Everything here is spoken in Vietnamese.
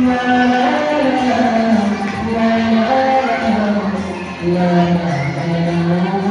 la la la la